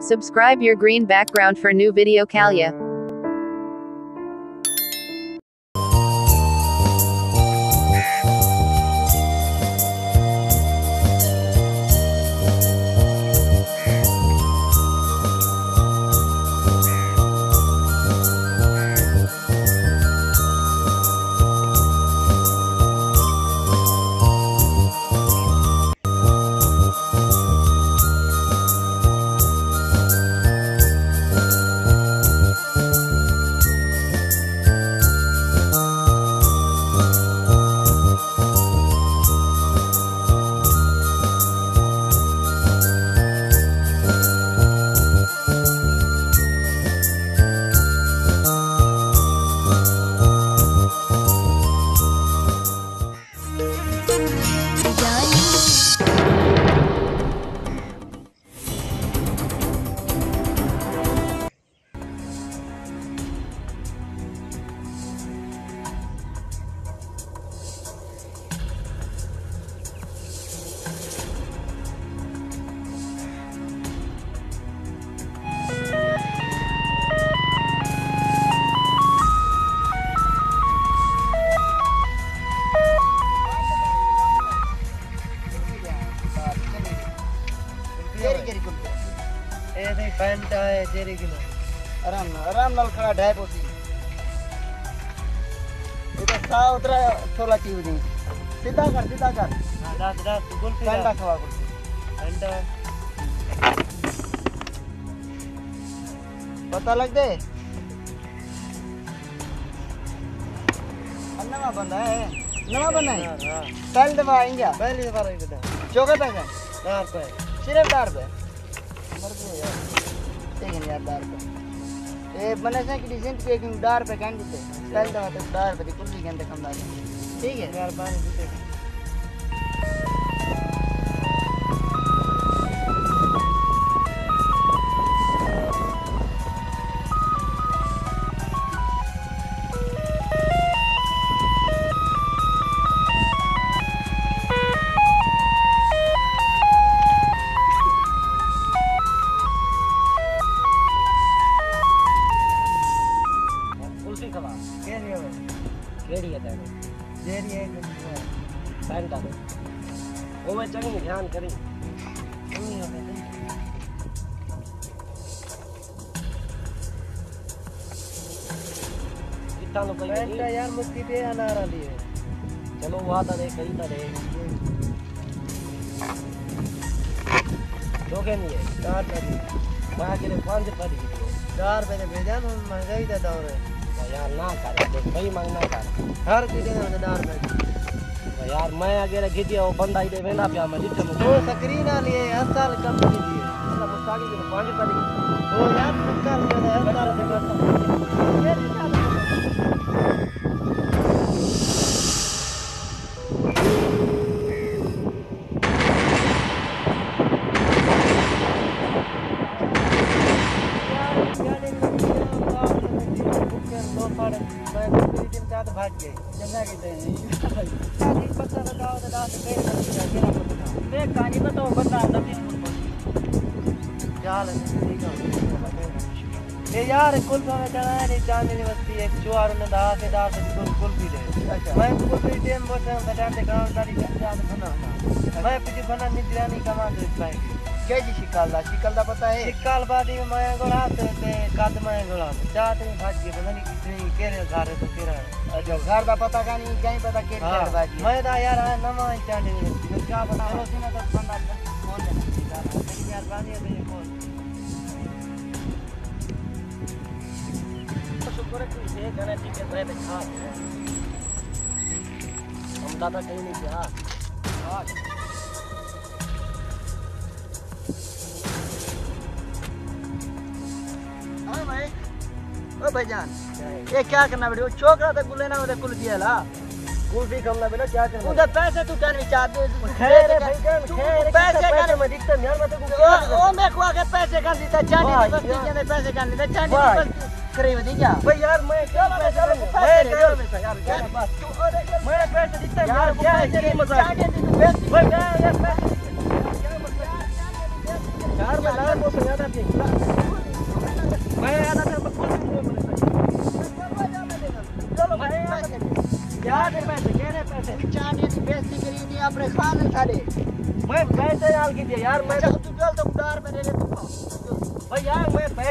Subscribe your green background for new video Kalia. है तेरे kilo आराम आराम नाल खड़ा ढाई पोती। इधर तो सा उतरा थोड़ा चीज़ नहीं सीधा कर सीधा कर। हाँ, रात रात तू बोल ठंडा खवा कुछ। ठंडा पता लग दे नवा बंदा है। नवा बंदा है? हाँ, हाँ। पहली दफ़ा आएँगे पहली दफ़ा चौके पे है? सिर्फ़ डार पे? मर गया यार। लेकिन यार दार पे। ये बने से डिज़ाइन पे एक दार पे कैंडी थे। कल दवा तो दार पे निकालो कहीं का यार मुक्ति पे अनार वाली है चलो वहाँ था रे कहीं था रे दो के नहीं है चार पड़ी वहाँ के लिए पाँच पड़ी चार पैसे भेजा ना महँगाई देता हूँ यार ना कर भाई मांगना कर हर किसी ने दार पैसे यार मैं अगर गिदिया वो बंदा इधर वेना पे मैं जिते में वो सक्रीन वाली है हर साल कम की दी है मतलब मुस्ताकी के पाँच पर वो यार मुस्ताकी के हर साल कम की दी है कहानी बताओ बंदा दबी जाल ये यार कुल तो मैं चला नहीं चांदी की बस्ती एक चुआर ने दा से दा से कुल कुल दे। अच्छा। मैं कुल भी टेम बस हम बता दे गाँव सारी गंजा में मैं पीछे बना निगरानी कमांड इस पाएगी क्या जी शिकाल दा शिकाल दा पता है। सिक्काल बादी में मैं गोला ते ते कद मैं गोला चाट में भाग के पता नहीं कितनी केरे घर तो केरा अच्छा घर दा पता का नहीं कहीं पता के हाँ, चढ़ बाजी मैं तो यार हाँ की बस्ती में क्या बता चलो सीना तो बंदा कौन लेना तेरी मेहरबानी है। तेरी कौन शुक्र है कि ये कहना ठीक है मैं खा हम दादा कहीं नहीं गया हाँ। ओ भाईजान ये क्या करना बेटे? छोकरा तो गुले ना कुल दिया ला। कुल्फी खाना बेटा क्या करना उधर पैसे तू कर विचार दे खैर है भाईजान तू खैर पैसे कर मैं दिखता यार मैं तेरे ओ मैं को आगे पैसे कर देता चांदी की बस्ती के पैसे कर देता चांदी। की बस्ती करे हुई क्या? भाई यार मैं क्या पैसे मैं यार तू मेरे पैसे दिखते यार क्या है मज़ाक तू भाई यार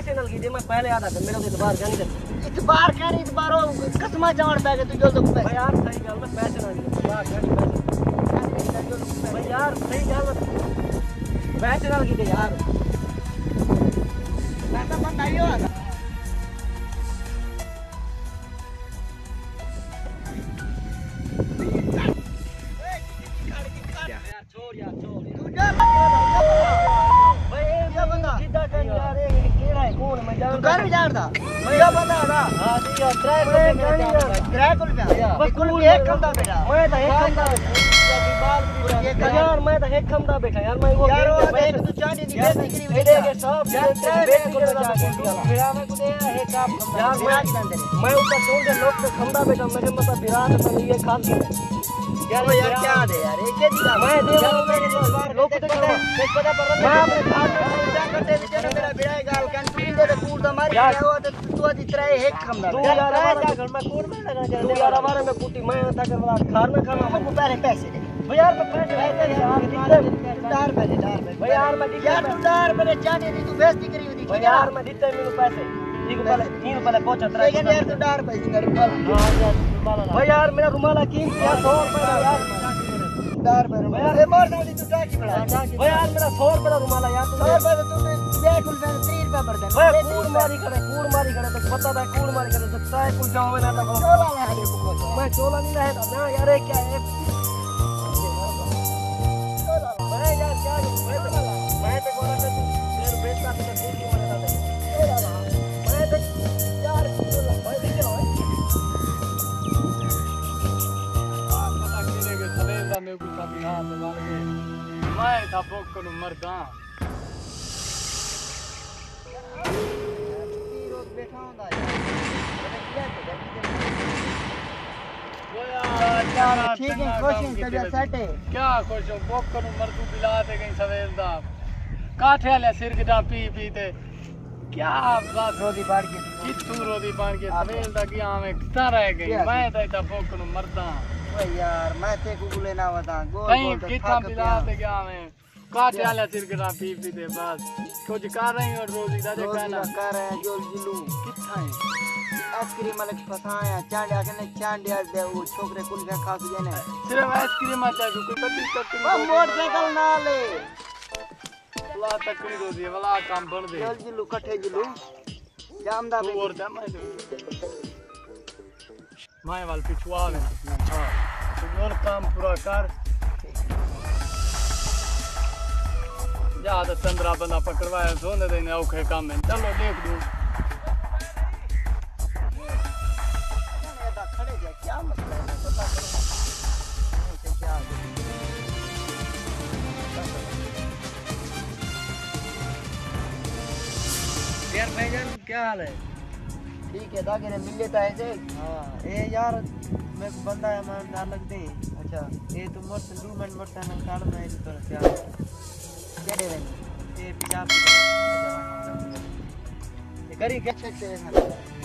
डाल के दिया मैं पहले आया था मेरा तो इतबार जानी था। इतबार क्या नहीं इतबार हो कसमा चावड़ पे तू चल तो भाई यार सही गल में पैसे डाल के यार गाड़ी पैसे भाई यार सही गल पैसे डाल के यार। पैसा बंद आई मैं तो एक कम यार मैं तो एक कम बैठा यार मैं वो यार वो पैसे- तू चांदी की बेइज्जती करी ये ये सब यार यार ट्राई बेच को जाके फिरा कुछ है एक यार मैं मैं ऊपर छोड़ के लोग पे खंदा बैठा मेरे मतलब विराट पर ये खान यार यार क्या दे यार एक ही दिखा मैं दे रहा हूँ मेरे को लोग तो पता है पता मैं अपने खान में करते चलो मेरा बिराए गाल कान पैसे दे भाई यार मैं पैसे पैसे यार दिखते दार पैसे दार भाई यार मैं यार तू दार मेरे चांदी दी तू बेइज्जती करी हुई भाई यार मैं दिखते मेरे पैसे ठीक पहले तीन पहले पहुँचा तेरा यार तू दार पैसे कर बोल भाई यार मेरा रुमाल क्या सौ रुपए यार दार पैसे ए मार दे तू टाकी बड़ा। ओए यार मेरा सौ रुपए का रुमाल यार तू 100 रुपया तू दे कुल पे 3 रुपया भर दे ओए कूड़ मारी करे कूड़ मारी करे तो पता था कूड़ मारी करे तो चाय कुल जावे ना तो चोला ना को मैं चोला नहीं रहता ना यार क्या है? मैं था पोकनु मरदा रोज बैठा हूँ दा यार ठीक है खुश है तबीयत सेट है क्या खुश हो पोकनु मरदू बिला दे गई सवेर दा। काठे वाले सिर गिदा पी पी ते। क्या बात रोजी बाड़ के कितू रोदी बन के? सवेर दा की आवे कितना रह गई। मैं तो इता पोकनु मरदा ओए यार मैं ते बुले ना बता गोल गोल तो कितना बिला दे क्या आवे काठे वाले गिदा पी पी ते बस कुछ कर रही और रोजी दा जे कहना कर रहे हैं जोल जिलू कितना है आइसक्रीम अलग फसाया चांडिया के ने चांडिया दे वो छोकरे कुल के खा के ने सिर्फ़ आइसक्रीम आता कोई बत्तीस तक ओ मोटरसाइकिल ना ले वाला तक नहीं रोजी वाला काम बन दे जोल जिलू कठे जिलू जामदा तू और दे मैं मैं वाल पिछुआ में हाँ तू और काम पूरा कर। ज़्यादा चंद्रा बंदा पकड़वाया सोने देने औखे काम। में चलो देख दूँ क्या मसला है पता करो क्या आ यार भाईजान क्या हाल है? ठीक है दागे ने मिल लेता है हाँ। ए यार को बंदा है मैं डाल लग दे अच्छा ये तो मत दू मिनट मरता है काल में ये तो क्या? क्या दे रहे ये पिछाड़ करी, क्या छे